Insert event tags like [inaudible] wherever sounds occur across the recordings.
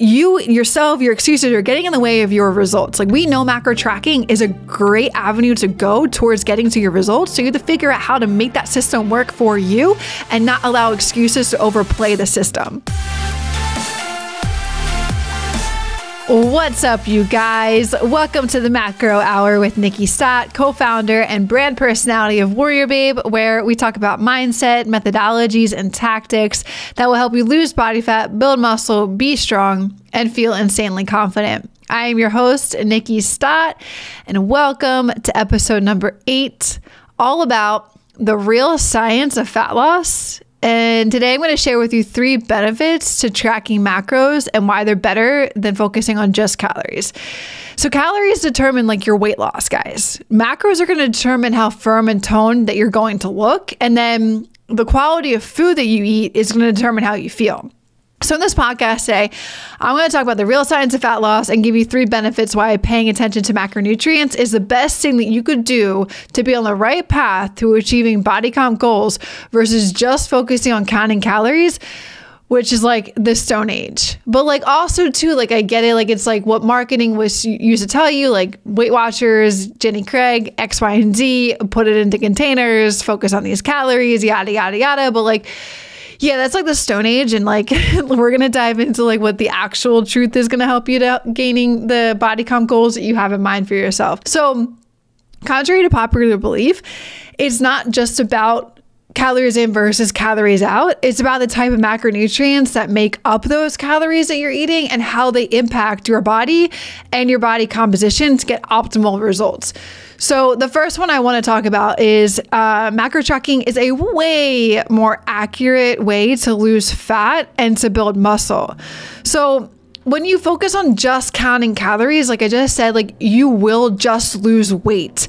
you yourself, your excuses are getting in the way of your results. Like we know macro tracking is a great avenue to go towards getting to your results. So you have to figure out how to make that system work for you and not allow excuses to overplay the system. What's up, you guys? Welcome to the Macro Hour with Nikkiey Stott, co founder and brand personality of Warrior Babe, where we talk about mindset, methodologies, and tactics that will help you lose body fat, build muscle, be strong, and feel insanely confident. I am your host, Nikkiey Stott, and welcome to episode number eight, all about the real science of fat loss and today I'm going to share with you three benefits to tracking macros and why they're better than focusing on just calories. So, calories determine like your weight loss, guys. Macros are going to determine how firm and toned that you're going to look. And then the quality of food that you eat is going to determine how you feel. So, in this podcast today, I'm going to talk about the real science of fat loss and give you three benefits why paying attention to macronutrients is the best thing that you could do to be on the right path to achieving body comp goals versus just focusing on counting calories which is like the stone age. But like also too like i get it like it's like what marketing was used to tell you like weight watchers jenny craig x y and z put it into containers focus on these calories yada yada yada. But like yeah, that's like the Stone Age, and like [laughs] we're gonna dive into like what the actual truth is gonna help you to gaining the body comp goals that you have in mind for yourself. So, contrary to popular belief, it's not just about calories in versus calories out. It's about the type of macronutrients that make up those calories that you're eating and how they impact your body and your body composition to get optimal results. So, the first one I want to talk about is uh, macro tracking is a way more accurate way to lose fat and to build muscle. So, when you focus on just counting calories, like I just said, like you will just lose weight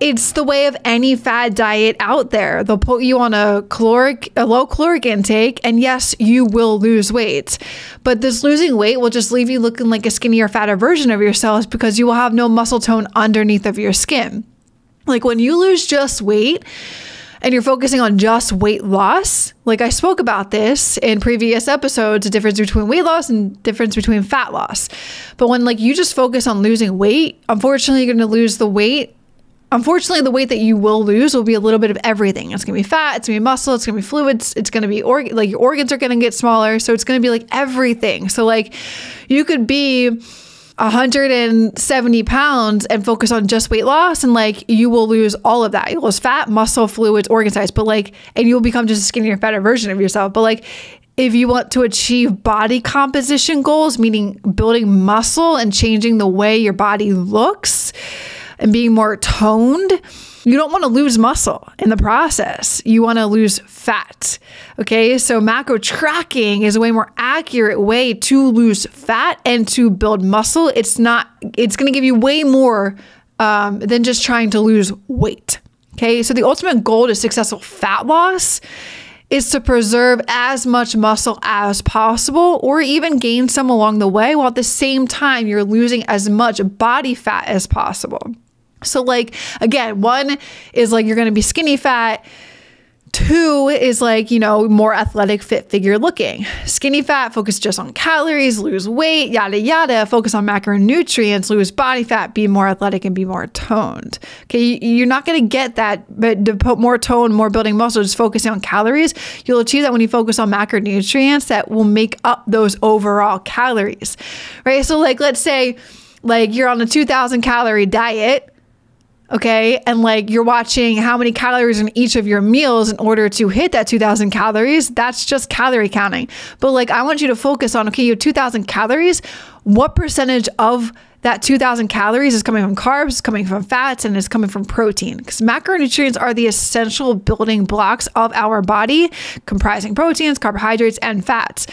it's the way of any fad diet out there. They'll put you on a caloric, a low caloric intake, and yes, you will lose weight. But this losing weight will just leave you looking like a skinnier, fatter version of yourselves because you will have no muscle tone underneath of your skin. Like when you lose just weight, and you're focusing on just weight loss, like I spoke about this in previous episodes, the difference between weight loss and difference between fat loss. But when like you just focus on losing weight, unfortunately you're going to lose the weight Unfortunately, the weight that you will lose will be a little bit of everything. It's gonna be fat, it's gonna be muscle, it's gonna be fluids, it's gonna be org- like your organs are gonna get smaller. So it's gonna be like everything. So like you could be 170 pounds and focus on just weight loss and like you will lose all of that. You'll lose fat, muscle, fluids, organ size, but like and you'll become just a skinnier, fatter version of yourself. But like if you want to achieve body composition goals, meaning building muscle and changing the way your body looks, and being more toned, you don't want to lose muscle in the process. You want to lose fat. Okay. So, macro tracking is a way more accurate way to lose fat and to build muscle. It's not, it's going to give you way more um, than just trying to lose weight. Okay. So, the ultimate goal to successful fat loss is to preserve as much muscle as possible or even gain some along the way while at the same time you're losing as much body fat as possible. So, like, again, one is like you're going to be skinny fat. Two is like, you know, more athletic, fit figure looking. Skinny fat, focus just on calories, lose weight, yada, yada. Focus on macronutrients, lose body fat, be more athletic, and be more toned. Okay. You're not going to get that, but to put more tone, more building muscle, just focusing on calories. You'll achieve that when you focus on macronutrients that will make up those overall calories, right? So, like, let's say, like, you're on a 2000 calorie diet okay and like you're watching how many calories in each of your meals in order to hit that 2000 calories that's just calorie counting but like i want you to focus on okay you have 2000 calories what percentage of that 2000 calories is coming from carbs, coming from fats, and is coming from protein. Because macronutrients are the essential building blocks of our body, comprising proteins, carbohydrates, and fats.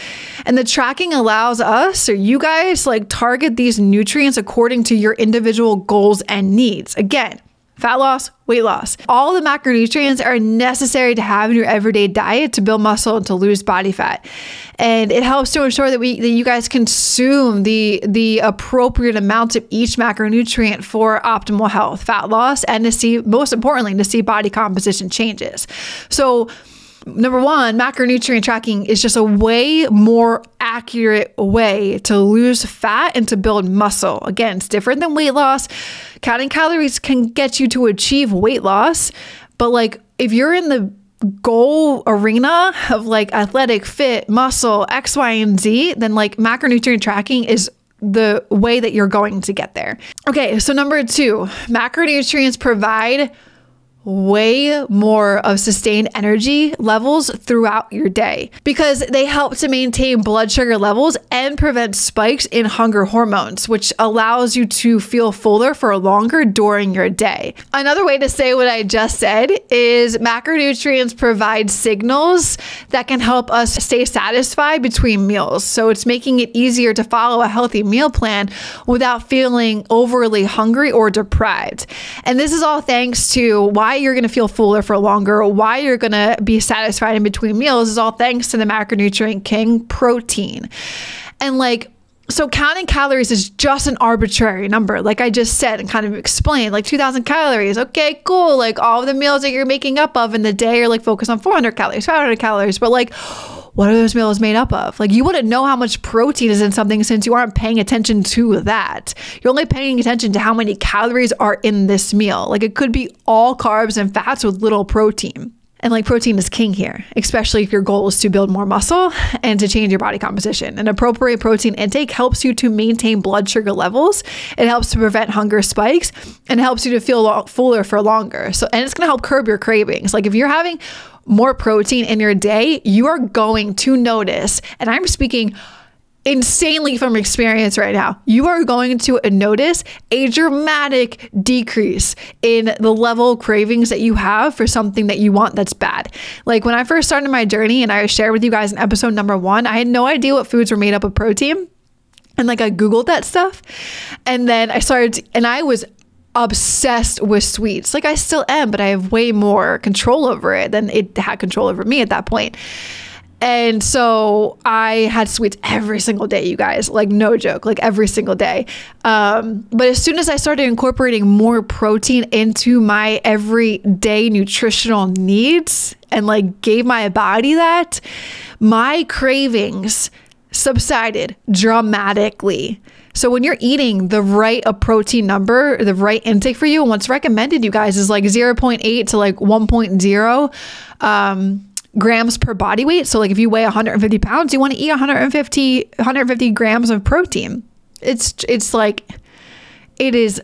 And the tracking allows us or you guys like target these nutrients according to your individual goals and needs. Again, fat loss, weight loss. All the macronutrients are necessary to have in your everyday diet to build muscle and to lose body fat. And it helps to ensure that we that you guys consume the the appropriate amounts of each macronutrient for optimal health, fat loss, and to see most importantly to see body composition changes. So number one, macronutrient tracking is just a way more accurate way to lose fat and to build muscle. Again, it's different than weight loss. Counting calories can get you to achieve weight loss, but like if you're in the goal arena of like athletic, fit, muscle, X, Y, and Z, then like macronutrient tracking is the way that you're going to get there. Okay, so number two, macronutrients provide way more of sustained energy levels throughout your day because they help to maintain blood sugar levels and prevent spikes in hunger hormones, which allows you to feel fuller for longer during your day. Another way to say what I just said is macronutrients provide signals that can help us stay satisfied between meals. So it's making it easier to follow a healthy meal plan without feeling overly hungry or deprived. And this is all thanks to why you're going to feel fuller for longer, why you're going to be satisfied in between meals is all thanks to the macronutrient king protein. And like, so counting calories is just an arbitrary number, like I just said and kind of explained, like 2000 calories. Okay, cool. Like all the meals that you're making up of in the day are like focused on 400 calories, 500 calories, but like, what are those meals made up of? Like you wouldn't know how much protein is in something since you aren't paying attention to that. You're only paying attention to how many calories are in this meal. Like it could be all carbs and fats with little protein. And like protein is king here, especially if your goal is to build more muscle and to change your body composition. An appropriate protein intake helps you to maintain blood sugar levels. It helps to prevent hunger spikes and helps you to feel fuller for longer. So, and it's going to help curb your cravings. Like if you're having more protein in your day, you are going to notice, and I'm speaking insanely from experience right now, you are going to notice a dramatic decrease in the level cravings that you have for something that you want that's bad. Like when I first started my journey and I shared with you guys in episode number one, I had no idea what foods were made up of protein. And like I Googled that stuff. And then I started, and I was obsessed with sweets. Like I still am, but I have way more control over it than it had control over me at that point. And so I had sweets every single day, you guys, like no joke, like every single day. Um, but as soon as I started incorporating more protein into my everyday nutritional needs and like gave my body that, my cravings subsided dramatically. So when you're eating the right a protein number, the right intake for you, and what's recommended, you guys, is like 0.8 to like 1.0 um, grams per body weight. So like if you weigh 150 pounds, you want to eat 150 150 grams of protein. It's it's like it is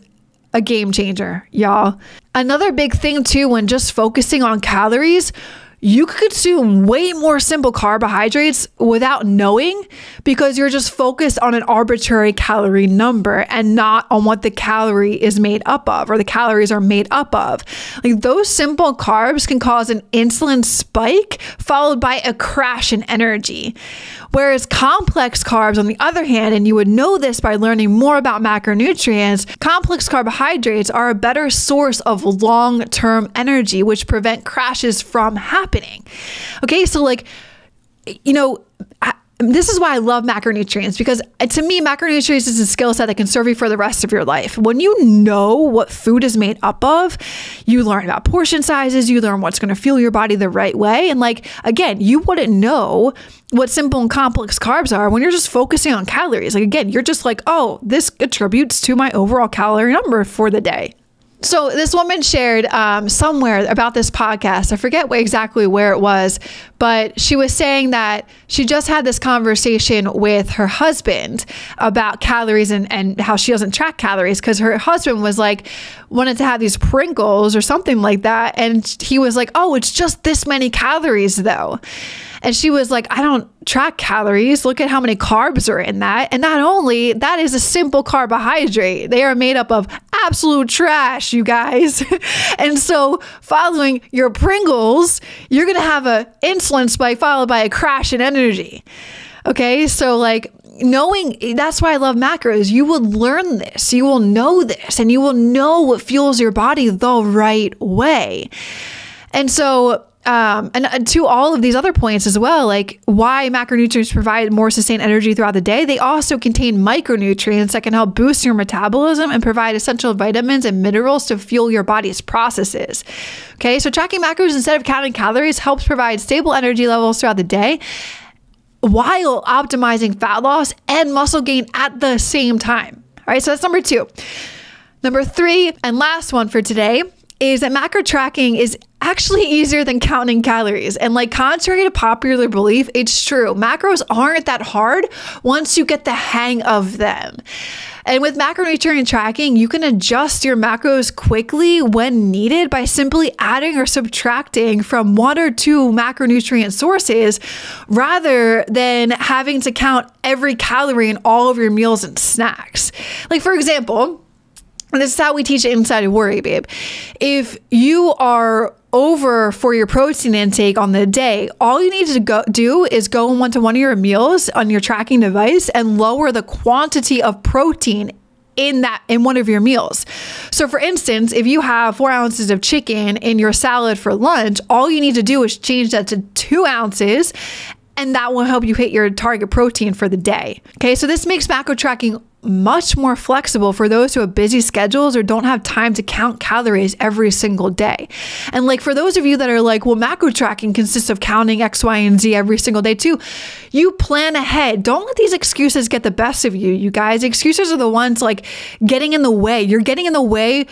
a game changer, y'all. Another big thing too when just focusing on calories you could consume way more simple carbohydrates without knowing because you're just focused on an arbitrary calorie number and not on what the calorie is made up of or the calories are made up of. Like those simple carbs can cause an insulin spike followed by a crash in energy. Whereas complex carbs, on the other hand, and you would know this by learning more about macronutrients, complex carbohydrates are a better source of long term energy, which prevent crashes from happening. Okay, so like, you know, this is why I love macronutrients because to me, macronutrients is a skill set that can serve you for the rest of your life. When you know what food is made up of, you learn about portion sizes, you learn what's going to fuel your body the right way. And like, again, you wouldn't know what simple and complex carbs are when you're just focusing on calories. Like, again, you're just like, oh, this attributes to my overall calorie number for the day. So this woman shared um, somewhere about this podcast. I forget exactly where it was, but she was saying that she just had this conversation with her husband about calories and, and how she doesn't track calories because her husband was like wanted to have these Pringles or something like that, and he was like, "Oh, it's just this many calories though." And she was like, I don't track calories. Look at how many carbs are in that. And not only that is a simple carbohydrate, they are made up of absolute trash, you guys. [laughs] and so, following your Pringles, you're going to have an insulin spike followed by a crash in energy. Okay. So, like, knowing that's why I love macros. You will learn this, you will know this, and you will know what fuels your body the right way. And so, um, and, and to all of these other points as well, like why macronutrients provide more sustained energy throughout the day, they also contain micronutrients that can help boost your metabolism and provide essential vitamins and minerals to fuel your body's processes. Okay, so tracking macros instead of counting calories helps provide stable energy levels throughout the day while optimizing fat loss and muscle gain at the same time. All right, so that's number two. Number three, and last one for today, is that macro tracking is actually easier than counting calories. And like contrary to popular belief, it's true. Macros aren't that hard once you get the hang of them. And with macronutrient tracking, you can adjust your macros quickly when needed by simply adding or subtracting from one or two macronutrient sources rather than having to count every calorie in all of your meals and snacks. Like, for example, this is how we teach inside of Warrior Babe. If you are over for your protein intake on the day, all you need to go do is go one to one of your meals on your tracking device and lower the quantity of protein in that in one of your meals. So for instance, if you have four ounces of chicken in your salad for lunch, all you need to do is change that to two ounces and that will help you hit your target protein for the day. Okay, so this makes macro tracking much more flexible for those who have busy schedules or don't have time to count calories every single day. And like for those of you that are like, well, macro tracking consists of counting X, Y, and Z every single day too, you plan ahead. Don't let these excuses get the best of you, you guys. Excuses are the ones like getting in the way. You're getting in the way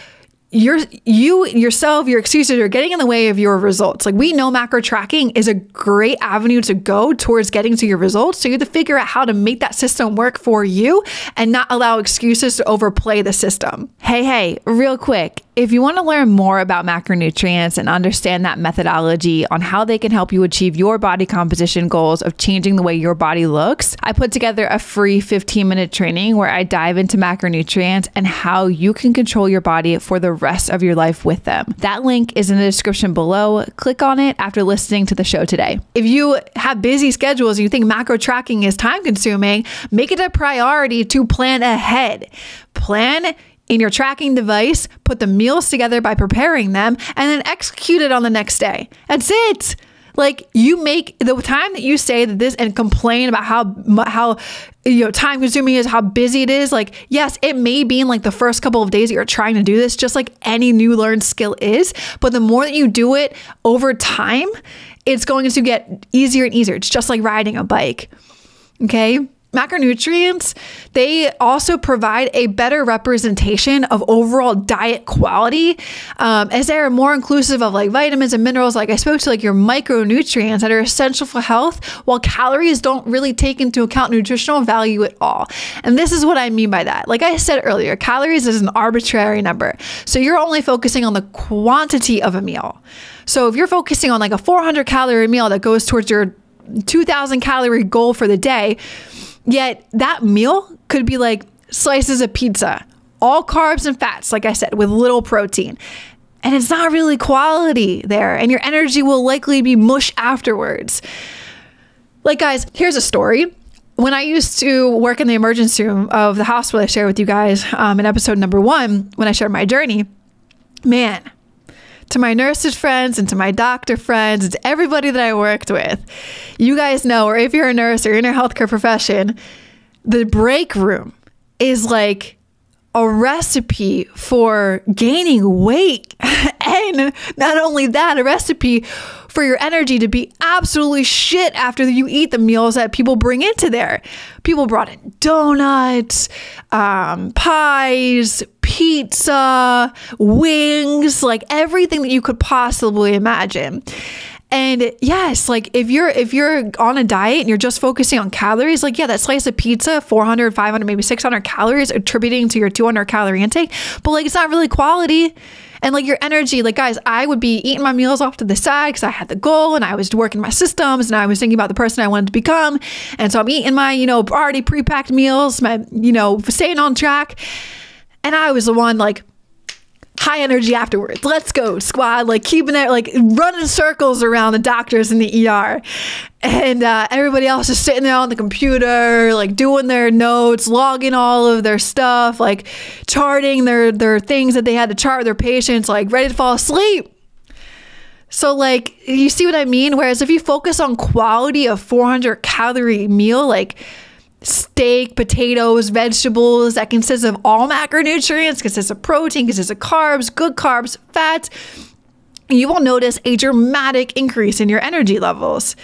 you're you yourself your excuses are getting in the way of your results. Like we know macro tracking is a great avenue to go towards getting to your results. So you have to figure out how to make that system work for you and not allow excuses to overplay the system. Hey hey real quick if you want to learn more about macronutrients and understand that methodology on how they can help you achieve your body composition goals of changing the way your body looks, I put together a free 15 minute training where I dive into macronutrients and how you can control your body for the rest of your life with them. That link is in the description below. Click on it after listening to the show today. If you have busy schedules and you think macro tracking is time consuming, make it a priority to plan ahead. Plan in your tracking device, put the meals together by preparing them, and then execute it on the next day. That's it. Like you make the time that you say that this and complain about how how you know time consuming is, how busy it is. Like yes, it may be in like the first couple of days that you're trying to do this, just like any new learned skill is. But the more that you do it over time, it's going to get easier and easier. It's just like riding a bike. Okay macronutrients, they also provide a better representation of overall diet quality um, as they are more inclusive of like vitamins and minerals. Like I spoke to like your micronutrients that are essential for health, while calories don't really take into account nutritional value at all. And this is what I mean by that. Like I said earlier, calories is an arbitrary number. So you're only focusing on the quantity of a meal. So if you're focusing on like a 400 calorie meal that goes towards your 2000 calorie goal for the day, Yet that meal could be like slices of pizza, all carbs and fats, like I said, with little protein. And it's not really quality there, and your energy will likely be mush afterwards. Like, guys, here's a story. When I used to work in the emergency room of the hospital I shared with you guys um, in episode number one, when I shared my journey, man, to my nurses friends and to my doctor friends and to everybody that I worked with. You guys know, or if you're a nurse or in a healthcare profession, the break room is like a recipe for gaining weight. [laughs] and not only that, a recipe for your energy to be absolutely shit after you eat the meals that people bring into there. People brought in donuts, um, pies, pizza, wings, like everything that you could possibly imagine. And yes, like if you're if you're on a diet and you're just focusing on calories, like yeah, that slice of pizza, 400, 500, maybe 600 calories attributing to your 200 calorie intake, but like it's not really quality. And like your energy, like guys, I would be eating my meals off to the side because I had the goal and I was working my systems and I was thinking about the person I wanted to become. And so I'm eating my, you know, already pre-packed meals, my, you know, staying on track. And I was the one like high energy afterwards. Let's go, squad. Like keeping it, like running circles around the doctors in the ER. And uh, everybody else is sitting there on the computer, like doing their notes, logging all of their stuff, like charting their, their things that they had to chart their patients, like ready to fall asleep. So, like, you see what I mean? Whereas if you focus on quality of 400 calorie meal, like steak, potatoes, vegetables that consists of all macronutrients, consists of protein, consists of carbs, good carbs, fats, you will notice a dramatic increase in your energy levels.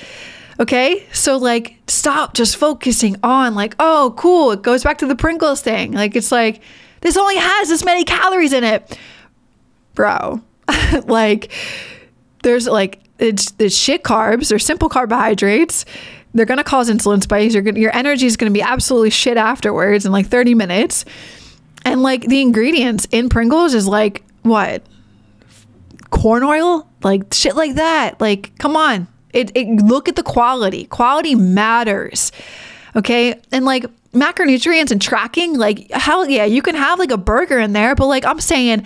Okay. So, like, stop just focusing on, like, oh, cool. It goes back to the Pringles thing. Like, it's like, this only has this many calories in it. Bro, [laughs] like, there's like, it's, it's shit carbs, they're simple carbohydrates. They're going to cause insulin spikes. Your, your energy is going to be absolutely shit afterwards in like 30 minutes. And like the ingredients in Pringles is like, what? Corn oil? Like shit like that. Like, come on. It, it look at the quality. Quality matters. Okay. And like macronutrients and tracking, like hell yeah, you can have like a burger in there, but like I'm saying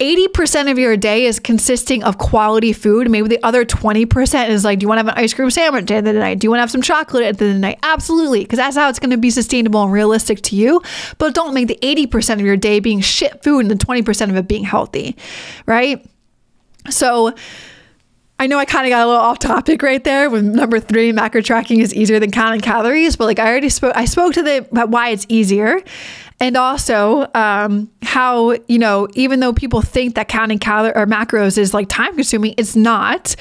80% of your day is consisting of quality food. Maybe the other 20% is like, do you want to have an ice cream sandwich at the end of the night? Do you want to have some chocolate at the end of the night? Absolutely, because that's how it's going to be sustainable and realistic to you. But don't make the 80% of your day being shit food and the 20% of it being healthy, right? So, I know I kind of got a little off topic right there with number three, macro tracking is easier than counting calories, but like I already spoke, I spoke to the why it's easier and also um, how you know even though people think that counting calories or macros is like time consuming it's not.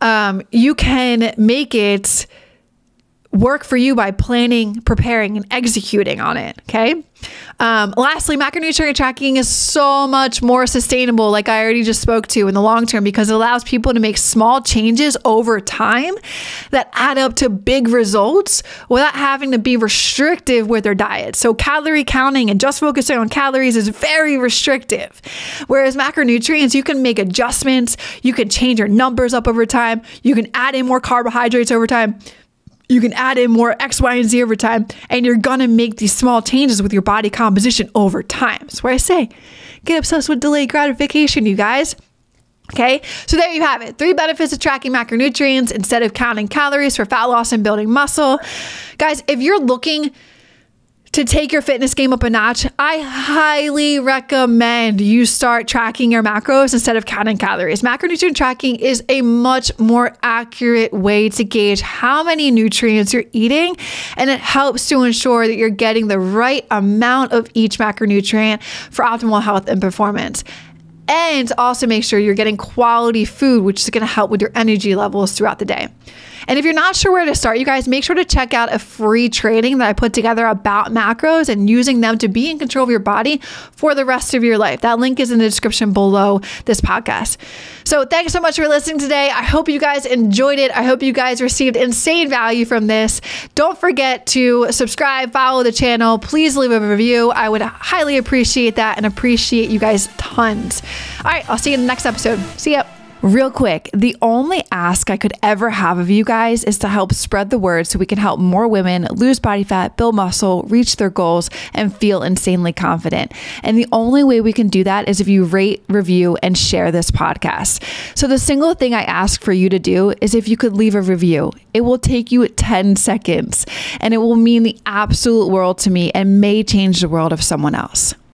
Um, you can make it work for you by planning, preparing, and executing on it. Okay. Um, lastly, macronutrient tracking is so much more sustainable, like I already just spoke to in the long term, because it allows people to make small changes over time that add up to big results without having to be restrictive with their diet. So, calorie counting and just focusing on calories is very restrictive. Whereas macronutrients, you can make adjustments, you can change your numbers up over time, you can add in more carbohydrates over time you can add in more X, Y, and Z over time, and you're gonna make these small changes with your body composition over time. That's where I say, get obsessed with delayed gratification, you guys. Okay, so there you have it. Three benefits of tracking macronutrients instead of counting calories for fat loss and building muscle. Guys, if you're looking to take your fitness game up a notch, I highly recommend you start tracking your macros instead of counting calories. Macronutrient tracking is a much more accurate way to gauge how many nutrients you're eating, and it helps to ensure that you're getting the right amount of each macronutrient for optimal health and performance and also make sure you're getting quality food, which is going to help with your energy levels throughout the day. And if you're not sure where to start, you guys make sure to check out a free training that I put together about macros and using them to be in control of your body for the rest of your life. That link is in the description below this podcast. So thanks so much for listening today. I hope you guys enjoyed it. I hope you guys received insane value from this. Don't forget to subscribe, follow the channel. Please leave a review. I would highly appreciate that and appreciate you guys tons. All right, I'll see you in the next episode. See ya. Real quick, the only ask I could ever have of you guys is to help spread the word so we can help more women lose body fat, build muscle, reach their goals, and feel insanely confident. And the only way we can do that is if you rate, review, and share this podcast. So, the single thing I ask for you to do is if you could leave a review. It will take you 10 seconds and it will mean the absolute world to me and may change the world of someone else.